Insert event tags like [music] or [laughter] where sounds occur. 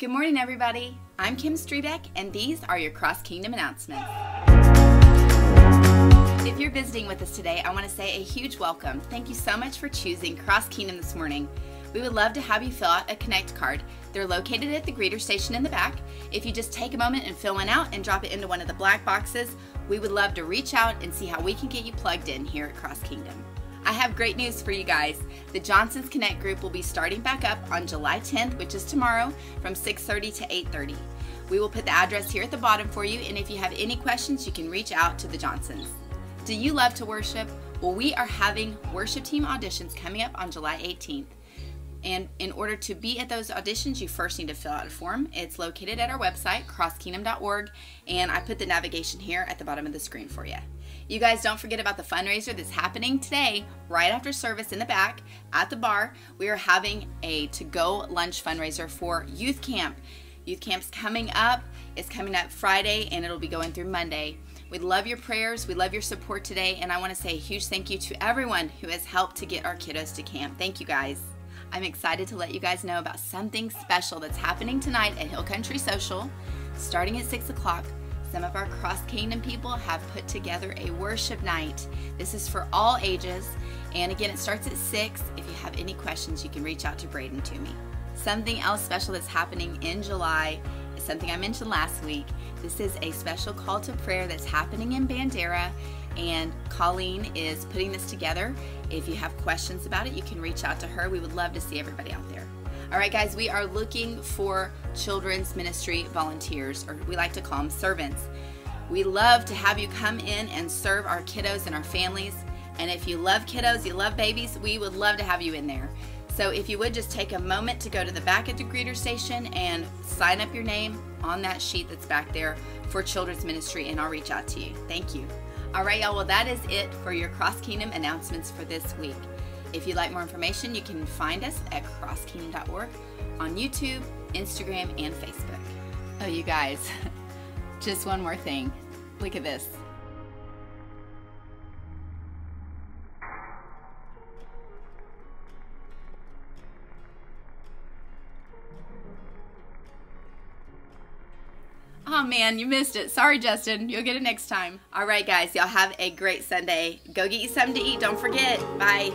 Good morning, everybody. I'm Kim Strebeck, and these are your Cross Kingdom announcements. If you're visiting with us today, I want to say a huge welcome. Thank you so much for choosing Cross Kingdom this morning. We would love to have you fill out a Connect card. They're located at the greeter station in the back. If you just take a moment and fill one out and drop it into one of the black boxes, we would love to reach out and see how we can get you plugged in here at Cross Kingdom. I have great news for you guys. The Johnsons Connect group will be starting back up on July 10th, which is tomorrow, from 6:30 to 8:30. We will put the address here at the bottom for you, and if you have any questions, you can reach out to the Johnsons. Do you love to worship? Well, we are having worship team auditions coming up on July 18th. And in order to be at those auditions, you first need to fill out a form. It's located at our website, crosskingdom.org, and I put the navigation here at the bottom of the screen for you. You guys don't forget about the fundraiser that's happening today, right after service in the back at the bar. We are having a to go lunch fundraiser for youth camp. Youth camp's coming up. It's coming up Friday and it'll be going through Monday. We love your prayers. We love your support today. And I want to say a huge thank you to everyone who has helped to get our kiddos to camp. Thank you guys. I'm excited to let you guys know about something special that's happening tonight at Hill Country Social. Starting at 6 o'clock, some of our Cross Kingdom people have put together a worship night. This is for all ages, and again, it starts at 6. If you have any questions, you can reach out to Braden to me. Something else special that's happening in July is something I mentioned last week. This is a special call to prayer that's happening in Bandera, and Colleen is putting this together. If you have questions about it, you can reach out to her. We would love to see everybody out there. All right, guys, we are looking for children's ministry volunteers, or we like to call them servants. We love to have you come in and serve our kiddos and our families. And if you love kiddos, you love babies, we would love to have you in there. So if you would just take a moment to go to the back at the greeter station and sign up your name on that sheet that's back there for children's ministry, and I'll reach out to you. Thank you. All right, y'all. Well, that is it for your Cross Kingdom announcements for this week. If you'd like more information, you can find us at crosskingdom.org on YouTube, Instagram, and Facebook. Oh, you guys, [laughs] just one more thing. Look at this. Oh man, you missed it. Sorry, Justin. You'll get it next time. All right, guys, y'all have a great Sunday. Go get you something to eat. Don't forget. Bye.